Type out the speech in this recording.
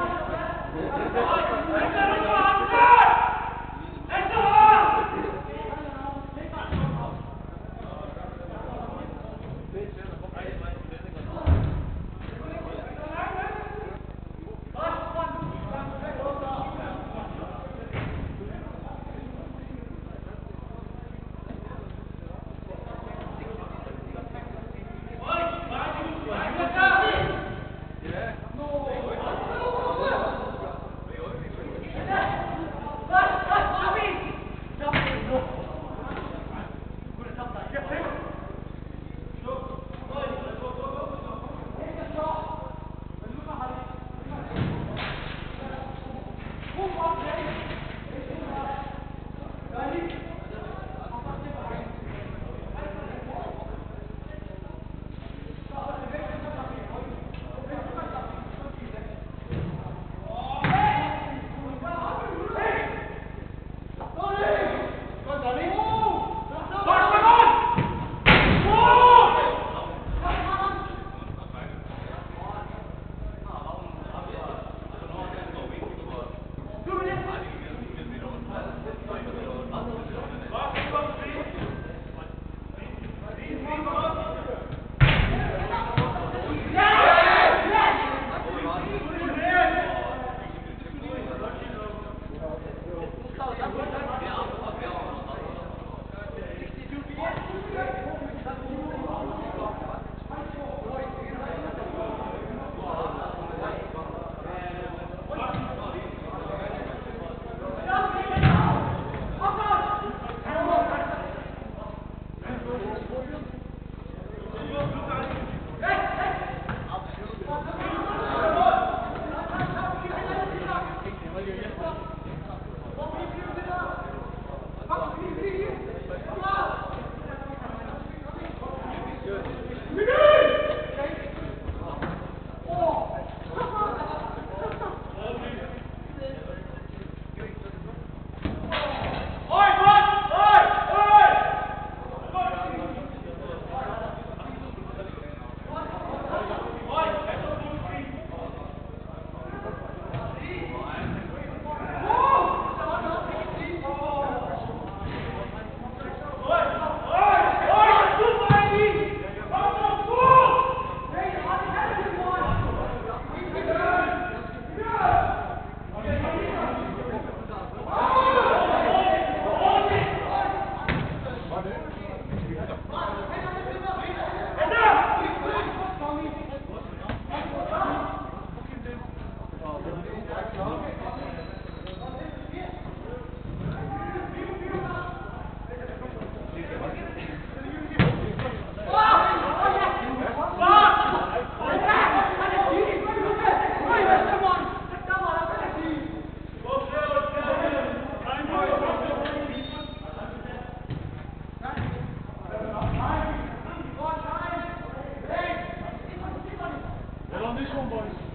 Thank you. Thank you. on this one, boys.